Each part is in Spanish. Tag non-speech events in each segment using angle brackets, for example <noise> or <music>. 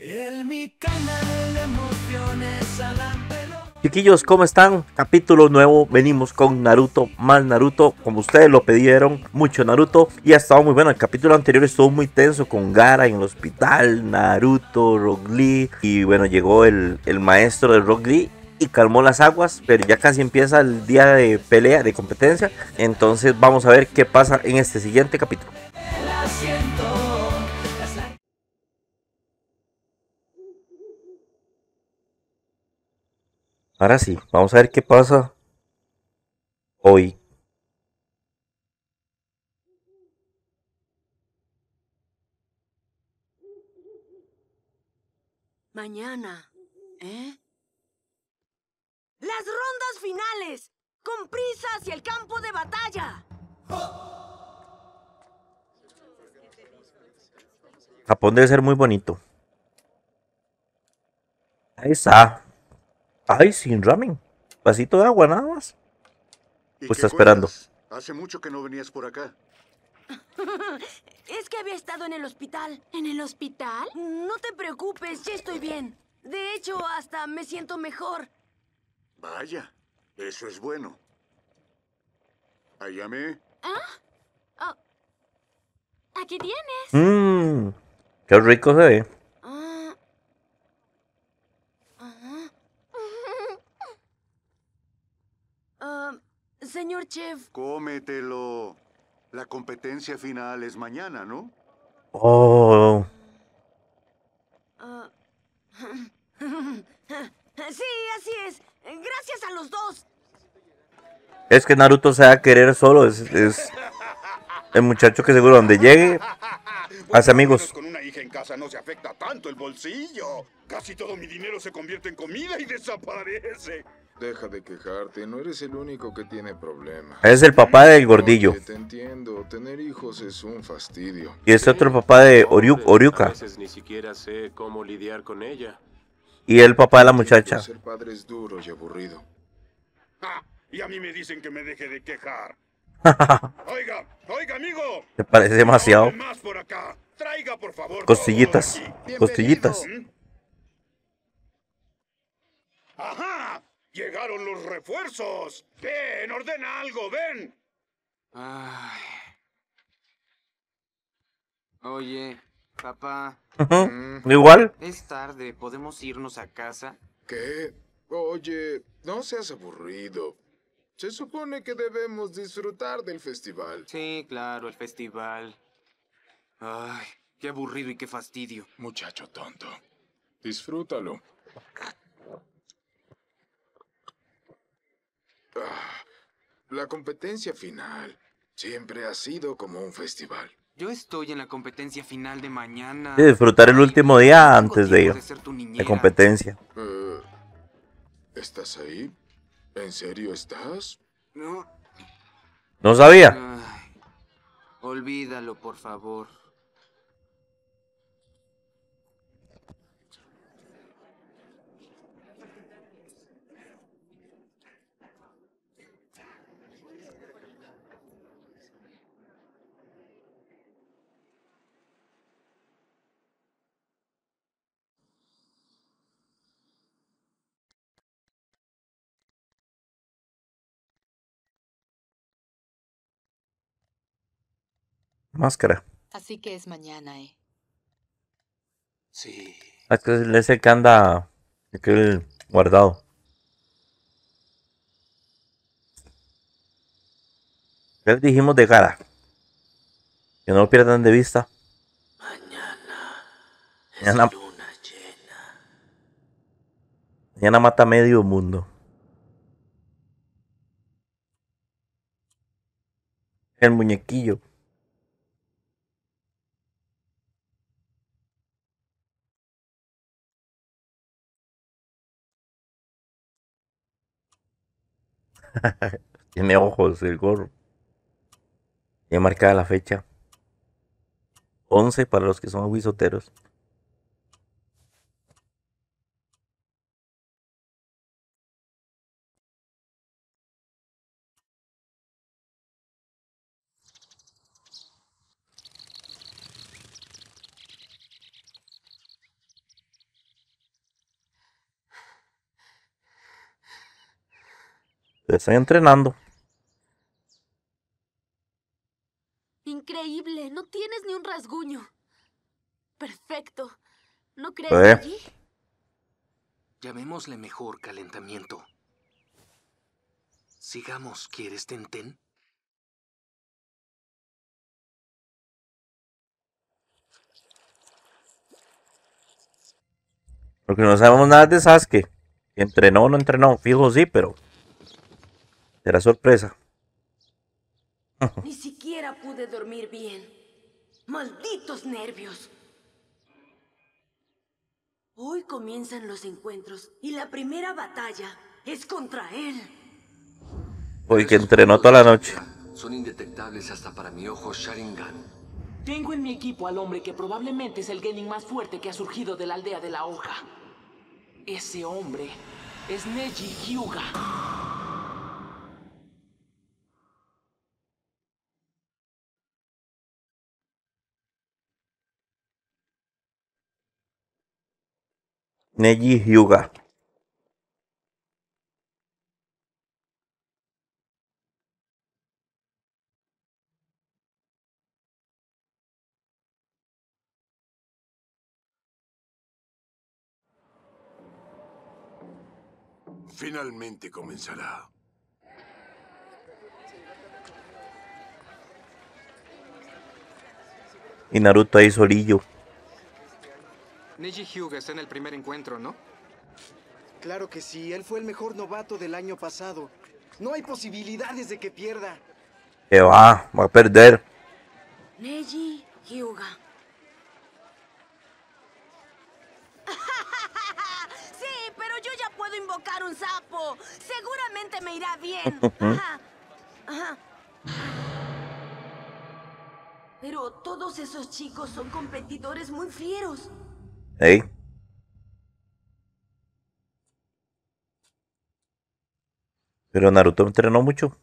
En mi canal de emociones Alan Chiquillos, ¿cómo están? Capítulo nuevo, venimos con Naruto, más Naruto, como ustedes lo pidieron, mucho Naruto, y ha estado muy bueno, el capítulo anterior estuvo muy tenso con Gara en el hospital, Naruto, Rock Lee, y bueno, llegó el, el maestro de Rock Lee y calmó las aguas, pero ya casi empieza el día de pelea, de competencia, entonces vamos a ver qué pasa en este siguiente capítulo. Ahora sí, vamos a ver qué pasa hoy. Mañana, ¿eh? ¡Las rondas finales! ¡Con prisa hacia el campo de batalla! Japón debe ser muy bonito. Ahí está. Ay, sin ramen. Vasito de agua nada más. ¿Y Pues está esperando. cuentas? Hace mucho que no venías por acá. <laughs> Es que había estado en el hospital. ¿En el hospital? No te preocupes, ya estoy bien. De hecho, hasta me siento mejor. Vaya, eso es bueno. Ayame, Aquí tienes. Mmm, qué rico se ve. Ah. Ajá. Ah, señor Chef, cómetelo. La competencia final es mañana, ¿no? Oh, ah, <laughs> sí, así es. Gracias a los dos. es que Naruto se va a querer solo. Es, es el muchacho que seguro donde llegue hace amigos. Con una hija en casa no se afecta tanto el bolsillo. Casi todo mi dinero se convierte en comida y desaparece. Deja de quejarte, no eres el único que tiene problemas. Es el papá del gordillo. Oye, te entiendo, tener hijos es un fastidio. Y es otro papá de Oryu- A Oryuka. veces ni siquiera sé cómo lidiar con ella. Y el papá de la muchacha. Ser padre es duro y aburrido. Y a mí me dicen que me deje de quejar. <laughs> Oiga, oiga, amigo. Me parece demasiado. Ponme más por acá. Traiga, por favor. Costillitas. Costillitas. ¿Mm? ¡Ajá! ¡Llegaron los refuerzos! ¡Ven, ordena algo, ven! Ay. Oye, papá, Ujú, Igual. es tarde, ¿podemos irnos a casa? ¿Qué? Oye, no seas aburrido. Se supone que debemos disfrutar del festival. Sí, claro, el festival. Ay, qué aburrido y qué fastidio. Muchacho tonto. Disfrútalo. Ah, la competencia final siempre ha sido como un festival. Yo estoy en la competencia final de mañana. De disfrutar el último día antes de, tu de niñera. competencia. Eh, ¿Estás ahí? ¿En serio estás? No. No sabía. Ay, olvídalo, por favor. Máscara. Así que es mañana, ¿eh? Sí. Es que es el que anda aquel guardado. ¿Qué les dijimos de Gara? Que no lo pierdan de vista. Mañana es Mañana, luna llena. mañana mata medio mundo. El muñequillo. <laughs> Tiene ojos el gorro. Ya marcada la fecha. 11 para los que son aguisoteros. Están entrenando. Increíble, no tienes ni un rasguño. Perfecto. ¿No crees, Eh. Neji? Llamémosle mejor calentamiento. Sigamos, ¿quieres, Tenten? Porque no sabemos nada de Sasuke. Entrenó o no entrenó. Fijo sí, pero. Será sorpresa. Ni siquiera pude dormir bien. Malditos nervios. Hoy comienzan los encuentros y la primera batalla es contra él. Hoy que entrenó toda la noche. Son indetectables hasta para mi ojo Sharingan. Tengo en mi equipo al hombre que probablemente es el Genin más fuerte que ha surgido de la aldea de la hoja. Ese hombre es Neji Hyuga. Neji Hyuga. Finalmente comenzará. Y Naruto ahí solillo. Neji Hyuga está en el primer encuentro, ¿no? Claro que sí, él fue el mejor novato del año pasado. No hay posibilidades de que pierda. Que va, va a perder. Neji Hyuga. <laughs> sí, pero yo ya puedo invocar un sapo. Seguramente me irá bien. <laughs> Ajá. Ajá. Pero todos esos chicos son competidores muy fieros. Ey. Pero Naruto entrenó mucho.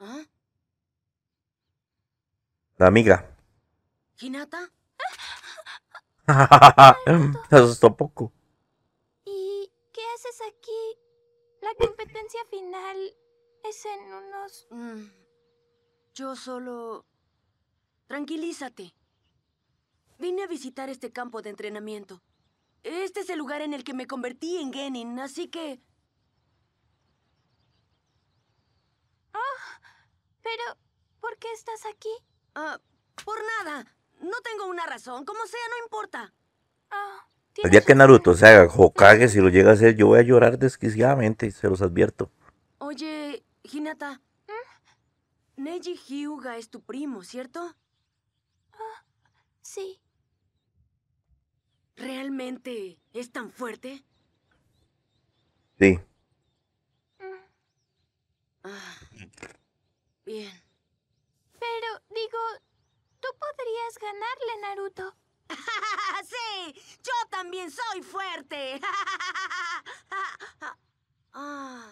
¿Ah? La amiga. ¿Hinata? <laughs> Se asustó poco. ¿Y qué haces aquí? La competencia final es en unos... Mm, Yo solo... Tranquilízate. Vine a visitar este campo de entrenamiento. Este es el lugar en el que me convertí en Genin, así que... Pero, ¿por qué estás aquí? Ah, por nada. No tengo una razón. Como sea, no importa. Ah, El día que Naruto se haga Hokage, si lo llega a hacer, yo voy a llorar desquiciadamente, se los advierto. Oye, Hinata. Neji Hyuga es tu primo, ¿cierto? Sí. ¿Realmente es tan fuerte? Sí. Ah, bien. Pero, digo, tú podrías ganarle, Naruto. sí, yo también soy fuerte. ah.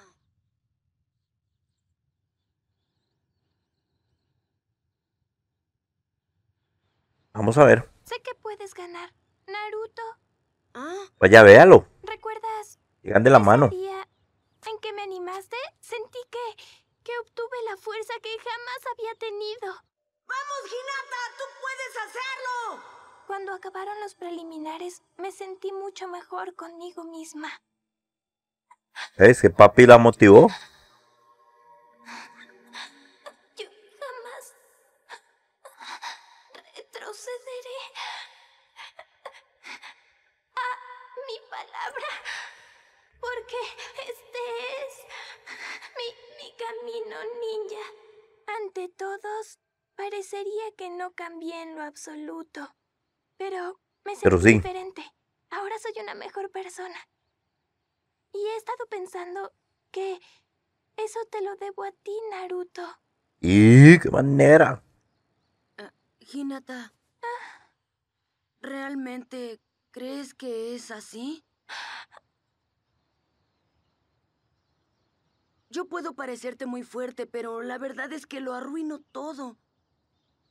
Vamos a ver. Sé que puedes ganar. Naruto, ¿Ah? Vaya, véalo. ¿recuerdas Llegan de la mano. día en que me animaste? Sentí que, que obtuve la fuerza que jamás había tenido. ¡Vamos, Hinata! ¡Tú puedes hacerlo! Cuando acabaron los preliminares, me sentí mucho mejor conmigo misma. ¿Ves que papi la motivó? Parecería que no cambié en lo absoluto, pero me sentí Pero sí. diferente. Ahora soy una mejor persona. Y he estado pensando que eso te lo debo a ti, Naruto. ¡Y qué manera! Hinata. ¿Realmente crees que es así? Yo puedo parecerte muy fuerte, pero la verdad es que lo arruino todo.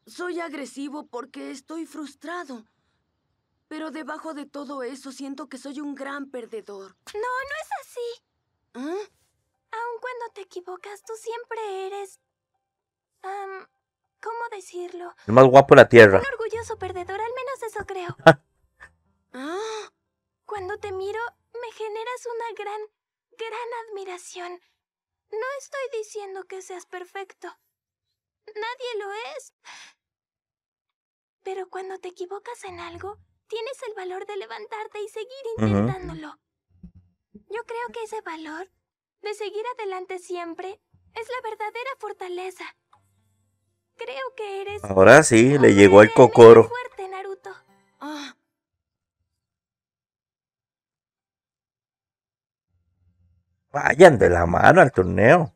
Soy agresivo porque estoy frustrado. Pero debajo de todo eso siento que soy un gran perdedor. No, no es así. ¿Ah? Aun cuando te equivocas, tú siempre eres... am, ¿Cómo decirlo? El más guapo de la tierra. Un orgulloso perdedor, al menos eso creo. <laughs> Ah, Cuando te miro, me generas una gran, gran admiración. No estoy diciendo que seas perfecto. Nadie lo es. Pero cuando te equivocas en algo, tienes el valor de levantarte y seguir intentándolo. Yo creo que ese valor, de seguir adelante siempre, es la verdadera fortaleza. Creo que eres Ahora sí, le llegó el cocoro. fuerte, Naruto. ah. Vayan de la mano al torneo.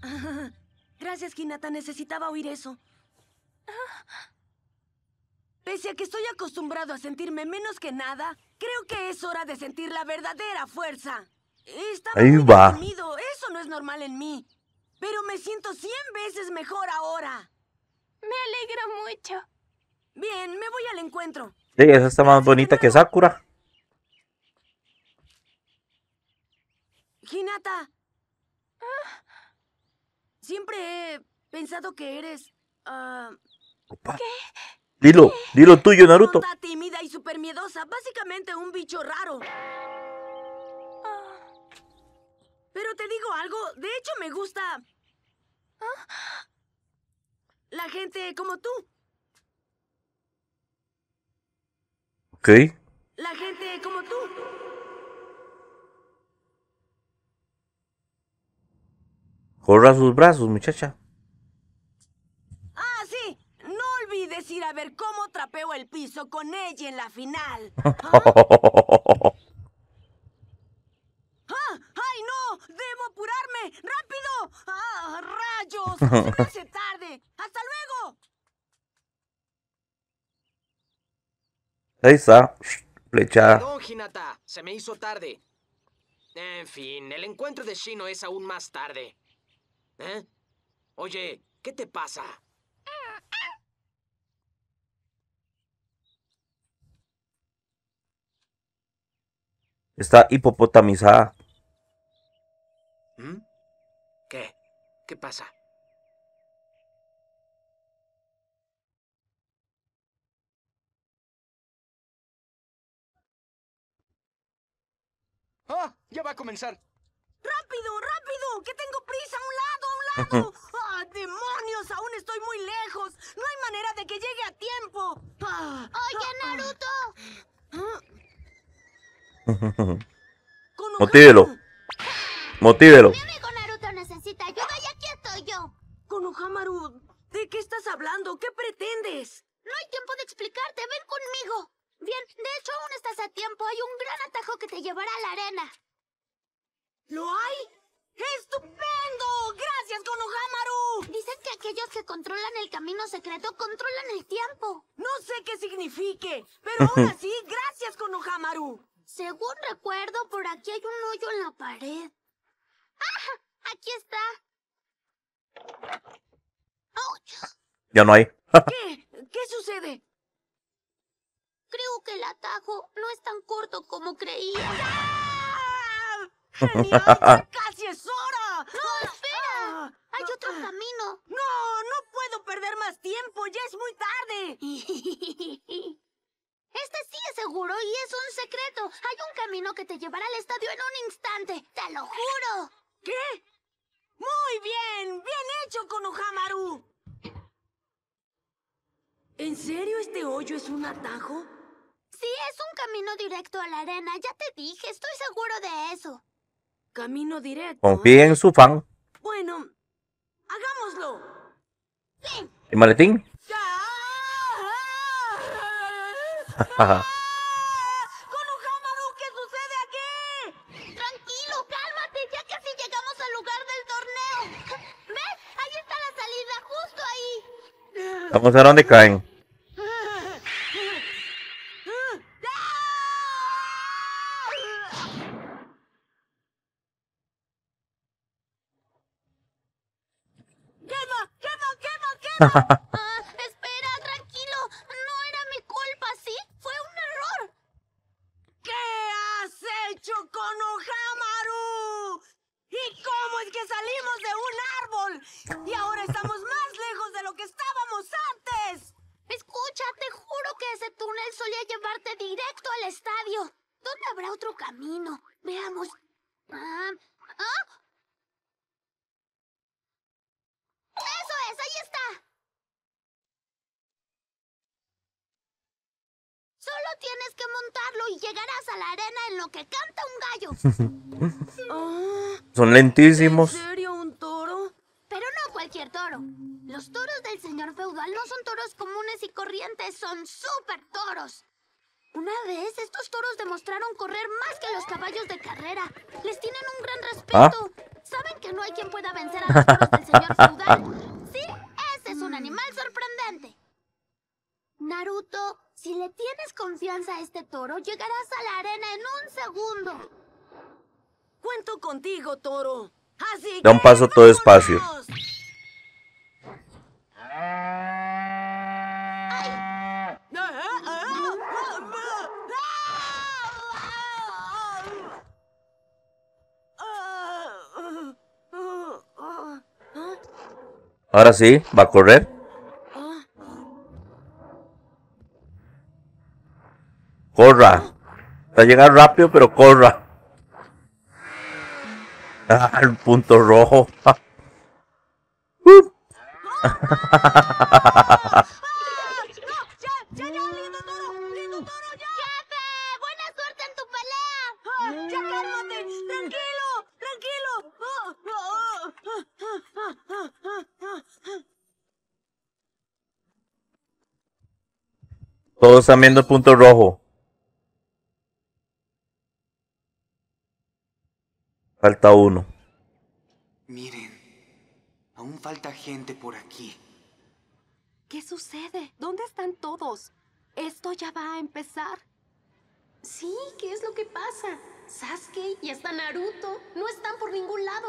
<laughs> Gracias, Hinata. Necesitaba oír eso. Pese a que estoy acostumbrado a sentirme menos que nada, creo que es hora de sentir la verdadera fuerza. Estaba Ahí muy va. deprimido, eso no es normal en mí. Pero me siento cien veces mejor ahora. Me alegro mucho. Bien, me voy al encuentro. Sí, esa está más bonita que Sakura. Hinata. Siempre he pensado que eres... ah, Dilo, dilo tuyo, Naruto. tonta, tímida y súper miedosa. Básicamente un bicho raro. Pero te digo algo, de hecho me gusta... La gente como tú. Ok. La gente como tú. Corra sus brazos, muchacha. Ah, sí. No ir a ver cómo trapeo el piso con ella en la final. <laughs> ¡Ah! ¡Ay, no! ¡Debo apurarme! ¡Rápido! ¡Ah, rayos! <laughs> ¡Se me hace tarde! ¡Hasta luego! Ahí está. Flecha. Perdón, Hinata, se me hizo tarde. En fin, el encuentro de Shino es aún más tarde. ¿Eh? Oye, ¿qué te pasa? Está hipopotamizada. ¿Mm? ¿Qué? ¿Qué pasa? ¡Ah! Ya va a comenzar. ¡Rápido, rápido! ¡Que tengo prisa! ¡A un lado, a un <laughs> lado! ¡Ah, demonios! ¡Aún estoy muy lejos! ¡No hay manera de que llegue a tiempo! Ah, Oye, Naruto. Motívelo. Motívelo. Mi amigo Naruto necesita ayuda y aquí estoy yo. Konohamaru, ¿de qué estás hablando? ¿Qué pretendes? No hay tiempo de explicarte, ven conmigo. Bien, de hecho aún estás a tiempo. Hay un gran atajo que te llevará a la arena. ¿Lo hay? ¡Estupendo! ¡Gracias, Konohamaru! Dicen que aquellos que controlan el camino secreto controlan el tiempo. No sé qué signifique, pero aún <laughs> así, gracias, Konohamaru. Según recuerdo, por aquí hay un hoyo en la pared. ¡Ah! Aquí está. ¡Auch! Ya no hay. <laughs> ¿Qué? ¿Qué sucede? Creo que el atajo no es tan corto como creía. ¡Ah! <laughs> ¡Genial! ¡Ya casi es hora! ¡No, espera! Ah, Hay otro camino. No, no puedo perder más tiempo. Ya es muy tarde. <laughs> Este sí es seguro y es un secreto. Hay un camino que te llevará al estadio en un instante. ¡Te lo juro! ¿Qué? Muy bien. Bien hecho, Konohamaru. ¿En serio este hoyo es un atajo? Sí, es un camino directo a la arena. Ya te dije, estoy seguro de eso. Camino directo. Confíe en su fan. Bueno, hagámoslo. Sí. ¿Y maletín? ¡Konohamaru, qué sucede aquí! Tranquilo, cálmate. Ya casi llegamos al lugar del torneo. ¿Ves? Ahí está la salida, justo ahí. Vamos a ver dónde caen. ¡Quema, quema, quema, quema! <laughs> Ah, espera, tranquilo. No era mi culpa, ¿sí? Fue estamos más lejos de lo que estábamos antes. Escucha, te juro que ese túnel solía llevarte directo al estadio. ¿Dónde habrá otro camino? Veamos. Ah, ¿ah? ¡Eso es! ¡Ahí está! Solo tienes que montarlo y llegarás a la arena en lo que canta un gallo. Son lentísimos. serio un toro? Pero no cualquier toro. Los toros del señor feudal no son toros comunes y corrientes, son super toros. Una vez estos toros demostraron correr más que los caballos de carrera. Les tienen un gran respeto. Saben que no hay quien pueda vencer a los toros del señor feudal. <laughs> Sí, ese es un animal sorprendente. Naruto, si le tienes confianza a este toro, llegarás a la arena en un segundo. Cuento contigo, toro. Así Da un paso todo despacio. Ahora sí, va a correr. Corra. Va a llegar rápido, pero corra. Ah, el punto rojo. <laughs> Uh. ¡Tranquilo! ¡Tranquilo! Todos están viendo el punto rojo. Falta uno. Miren, aún falta gente por aquí. ¿Qué sucede? ¿Dónde están todos? ¿Esto ya va a empezar? Sí, ¿qué es lo que pasa? Sasuke y hasta Naruto no están por ningún lado.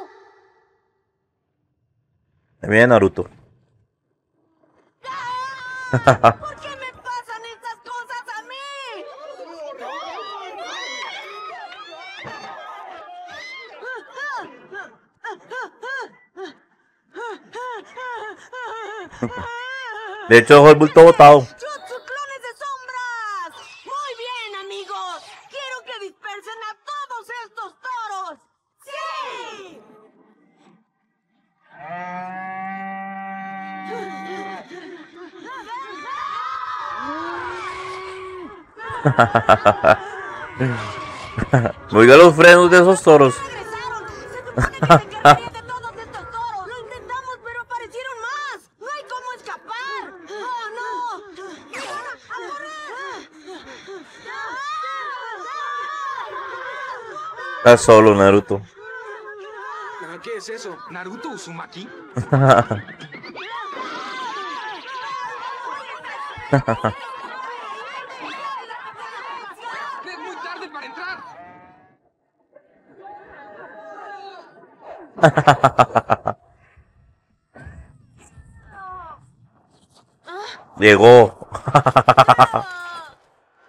Viene Naruto. ¿Por qué me pasan estas cosas a mí? De hecho, dejó el bulto botado. ¡Jutsu clones de sombras! Muy bien, amigos. Quiero que dispersen a todos estos toros. <laughs> ¡Sí! Oiga los frenos de esos toros. Lo intentamos, pero aparecieron más. No hay cómo escapar. ¡Oh, no! ¡A Está solo Naruto. ¿Qué es eso? ¿Naruto Uzumaki? <laughs> ¡Es muy tarde para entrar! Llegó.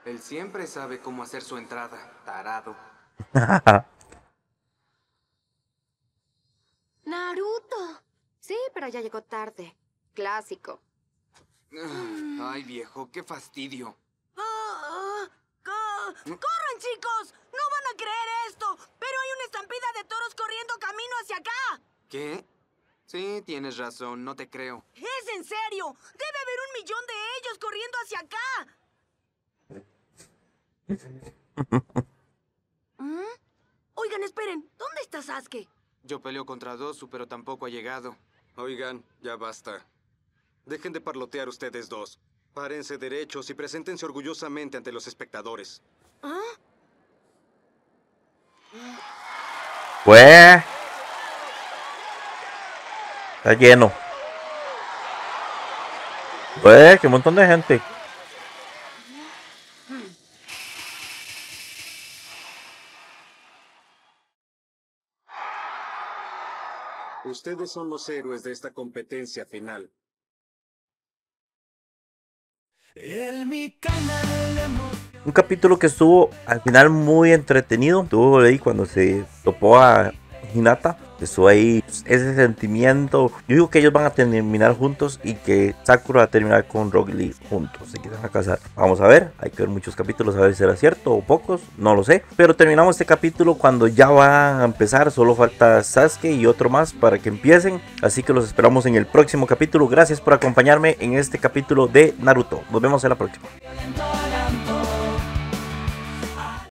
Él siempre sabe cómo hacer su entrada, tarado. Naruto. Sí, pero ya llegó tarde. Clásico. Ah, Ay, viejo, qué fastidio. ¡Ah! ¡Co- ¡Corran, chicos! No van a creer esto, pero hay una estampida de toros corriendo camino hacia acá. ¿Qué? Sí, tienes razón, no te creo. ¡Es en serio! ¡Debe haber un millón de ellos corriendo hacia acá! <laughs> Oigan, esperen. ¿Dónde está Sasuke? Yo peleo contra Dosu, pero tampoco ha llegado. Oigan, ya basta. Dejen de parlotear ustedes dos. Párense derechos y preséntense orgullosamente ante los espectadores. ¿Ah? Pues. Está lleno. Pues, que montón de gente. Ustedes son los héroes de esta competencia final. Un capítulo que estuvo al final muy entretenido. Estuvo ahí cuando se topó a Hinata. Estuvo ahí ese sentimiento. Yo digo que ellos van a terminar juntos y que Sakura va a terminar con Rock Lee juntos. Se quieren a casar. Vamos a ver. Hay que ver muchos capítulos a ver si será cierto o pocos. No lo sé. Pero terminamos este capítulo cuando ya va a empezar. Solo falta Sasuke y otro más para que empiecen. Así que los esperamos en el próximo capítulo. Gracias por acompañarme en este capítulo de Naruto. Nos vemos en la próxima.